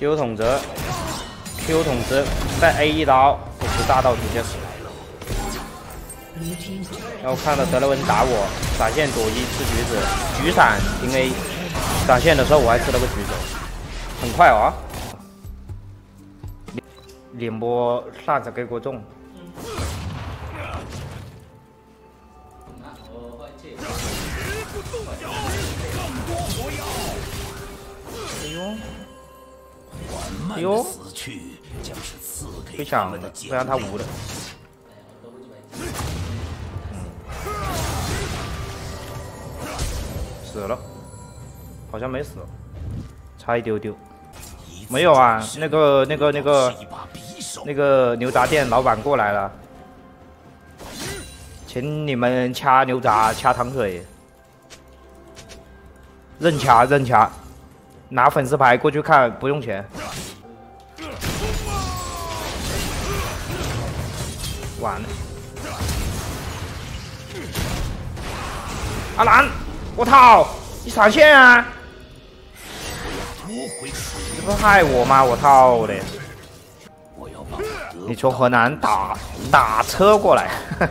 丢筒子，Q 筒子，再 A 一刀，不吃大刀直接死。然后看到德莱文打我，闪现躲一吃橘子，橘闪平 A，闪现的时候我还吃了个橘子，很快啊！连波啥子给我中？哎呦！哎呦！被抢了，不让他无了。死了，好像没死，差一丢丢。没有啊，那个、那个、那个、那个牛杂店老板过来了，请你们掐牛杂、掐糖水，认掐认掐，拿粉丝牌过去看不用钱。完了，阿兰。我操！你闪现啊！这不害我吗？我操的！你从河南打打车过来，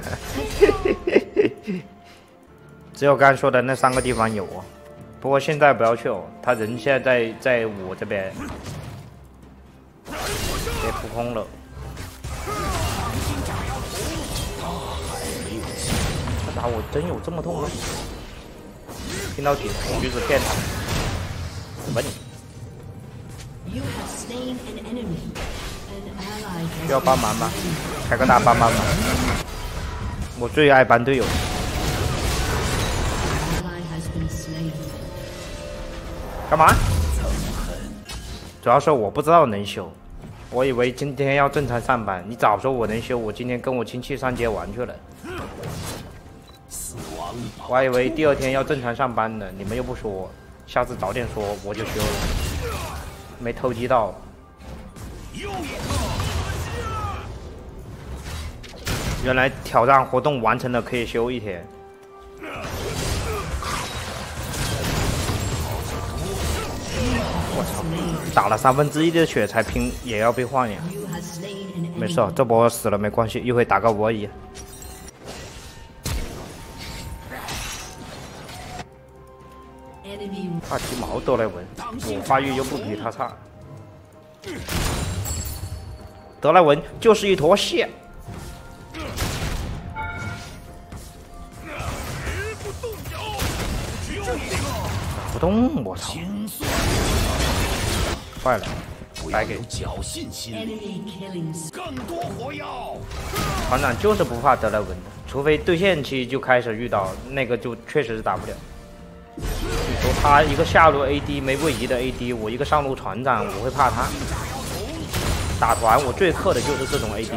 只有刚说的那三个地方有啊。不过现在不要去哦，他人现在在在我这边，被扑空了。我真有这么痛吗？听到底，橘子骗他，怎么你？需 要帮忙吗？开个大帮帮忙。我最爱帮队友。干嘛？主要是我不知道能修，我以为今天要正常上班。你早说我能修，我今天跟我亲戚上街玩去了。我还以为第二天要正常上班呢，你们又不说，下次早点说我就修了，没偷鸡到。原来挑战活动完成了可以休一天。我操，打了三分之一的血才拼也要被换呀？没事，这波死了没关系，一会打个五二一。他鸡毛德莱文，我发育又不比他差。德莱文就是一坨蟹。不动，我操！坏了，白给。团长就是不怕德莱文的，除非对线期就开始遇到那个，就确实是打不了。说他一个下路 AD 没位移的 AD，我一个上路船长，我会怕他？打团我最克的就是这种 AD，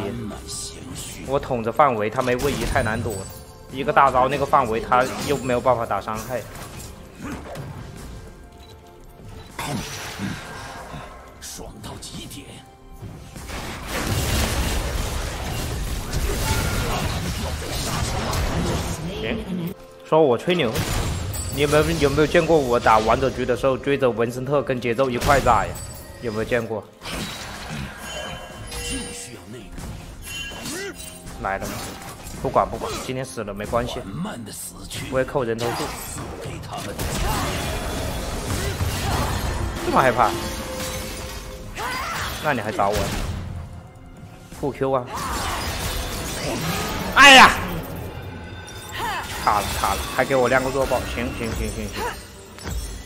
我捅着范围，他没位移太难躲了，一个大招那个范围他又没有办法打伤害。爽到极点！行说我吹牛。你们有没有见过我打王者局的时候追着文森特跟节奏一块打呀？有没有见过？来了？不管不管，今天死了没关系，不会扣人头数。这么害怕？那你还找我？不 Q 啊！哎呀！卡了卡了，还给我亮个弱爆，行行行行行，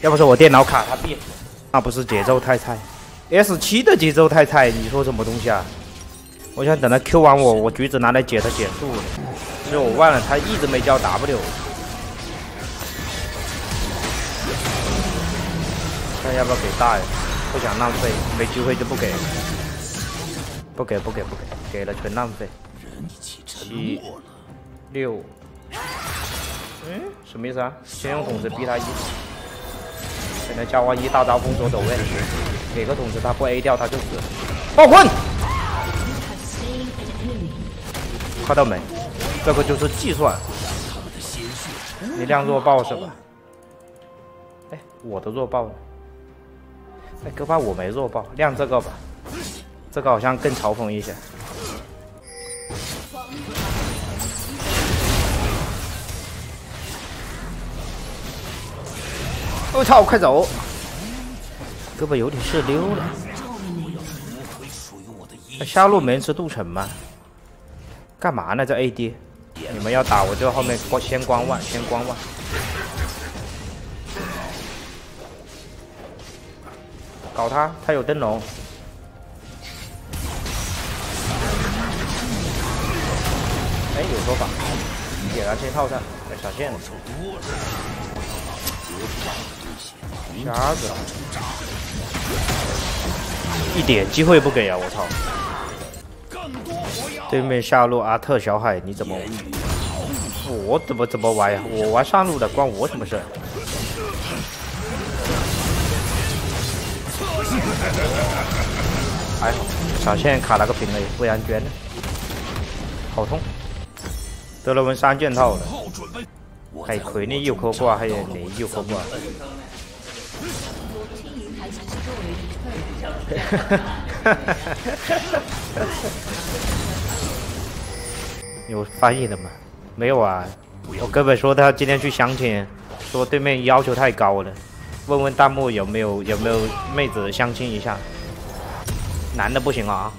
要不是我电脑卡他毙，那不是节奏太菜，S 七的节奏太菜，你说什么东西啊？我想等他 Q 完我，我橘子拿来解他减速了，其实我忘了他一直没交 W，看要不要给大呀？不想浪费，没机会就不给，不给不给不给，给了全浪费，七六。嗯，什么意思啊？先用筒子逼他一，现在加完一大招封锁走位，给个筒子他不 A 掉他就死。爆棍，看到没？这个就是计算。你亮弱爆是吧？哎，我的弱爆了。哎，哥巴我没弱爆，亮这个吧，这个好像更嘲讽一些。我操！快走！胳膊有点射溜了。那下路没人吃杜城吗？干嘛呢？这 AD，你们要打我就后面观先观望，先观望。搞他，他有灯笼。哎，有说法，点燃先套上，来闪现。瞎子，一点机会不给啊！我操！对面下路阿特小海，你怎么？我怎么怎么玩呀？我玩上路的，关我什么事？还好，闪现卡了个平 A，不然捐了，好痛！德莱文三件套了，还亏你有颗挂，还有你有颗挂。有翻译的吗？没有啊。我哥们说他今天去相亲，说对面要求太高了，问问弹幕有没有有没有妹子相亲一下。男的不行啊。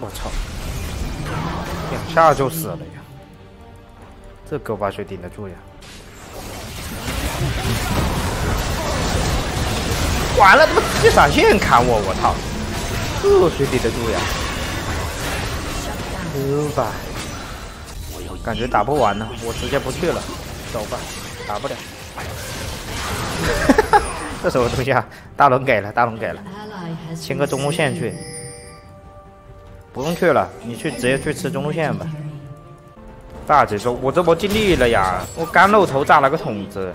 我操！两下就死了呀！这狗把谁顶得住呀？完了，他妈直接闪现砍我！我操，这谁顶得住呀？走吧，感觉打不完了，我直接不去了，走吧，打不了。这什么东西啊？大龙给了，大龙给了，清个中路线去，不用去了，你去直接去吃中路线吧。大姐说：“我这波尽力了呀，我刚露头炸了个筒子。”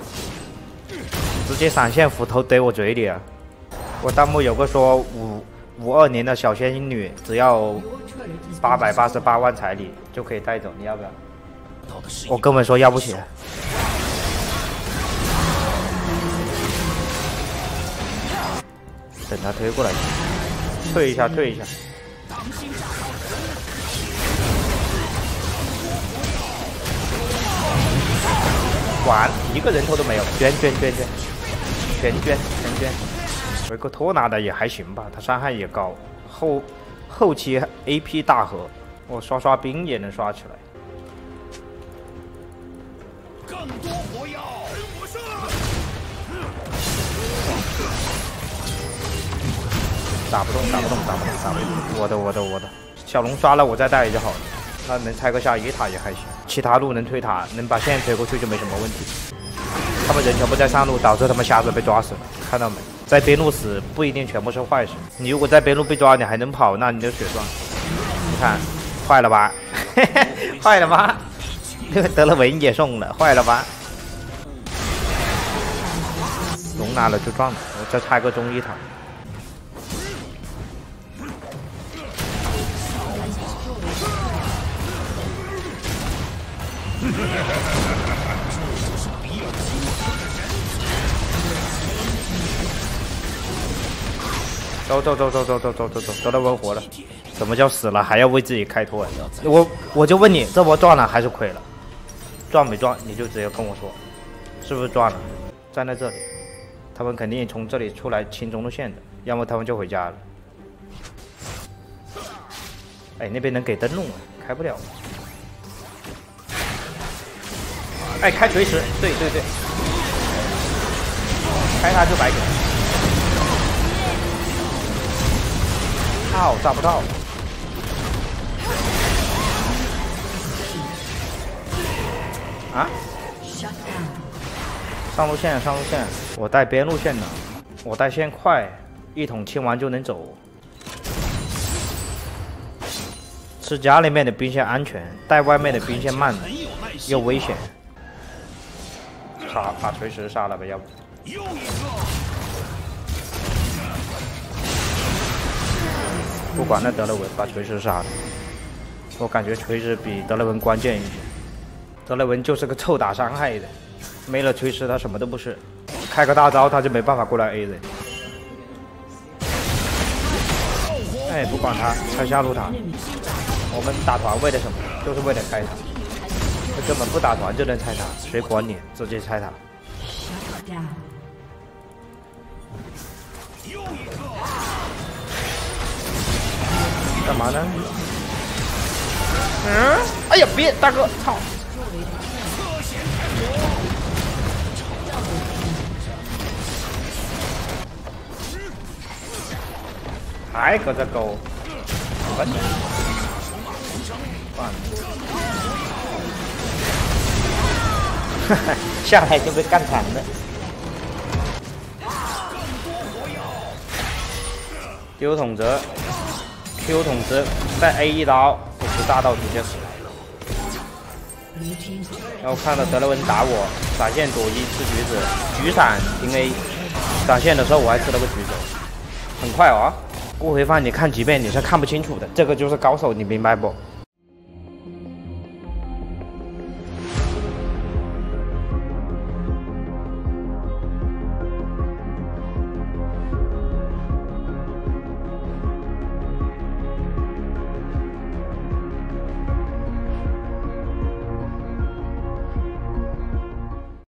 直接闪现斧头怼我嘴里啊！我弹幕有个说五五二年的小仙女，只要八百八十八万彩礼就可以带走，你要不要？我哥们说要不起。等他推过来，退一下，退一下。完，一个人头都没有，捐捐捐捐。全捐全捐，维克托拿的也还行吧，他伤害也高，后后期 AP 大核，我刷刷兵也能刷起来。更多火药，我上！打不动，打不动，打不动，打不动！我的，我的，我的，小龙刷了，我再带就好了。那能拆个下一塔也还行，其他路能推塔，能把线推过去就没什么问题。他们人全部在上路，导致他们瞎子被抓死了。看到没？在边路死不一定全部是坏事。你如果在边路被抓，你还能跑，那你就血赚。你看，坏了吧？嘿 嘿坏了吧？那个德勒文也送了，坏了吧？龙拿了就赚了，我再拆个中一塔。走走走走走走走走走，德莱文活了。什么叫死了还要为自己开脱？我我就问你，这波赚了还是亏了？赚没赚？你就直接跟我说，是不是赚了？站在这里，他们肯定从这里出来清中路线的，要么他们就回家了。哎，那边能给灯笼吗？开不了。哎，开锤石，对对对，开他就白给。靠，炸不到！啊！上路线，上路线，我带边路线的，我带线快，一桶清完就能走。吃家里面的兵线安全，带外面的兵线慢，又危险。杀，把锤石杀了吧，要不？又一个不管那德莱文，把锤石杀了。我感觉锤石比德莱文关键一些。德莱文就是个臭打伤害的。没了锤石他什么都不是，开个大招他就没办法过来 A 人。哎，不管他，拆下路塔。我们打团为了什么？就是为了开塔。根本不打团就能拆塔，谁管你？直接拆塔。干嘛呢？嗯？哎呀，别，大哥，操！还搁这勾，我 下来就被干残了。丢桶子，Q 桶子，再 A 一刀，不是大道直接死。然后看到德莱文打我，闪现躲一吃橘子，橘闪平 A，闪现的时候我还吃了个橘子，很快哦。过回放你看几遍你是看不清楚的，这个就是高手，你明白不？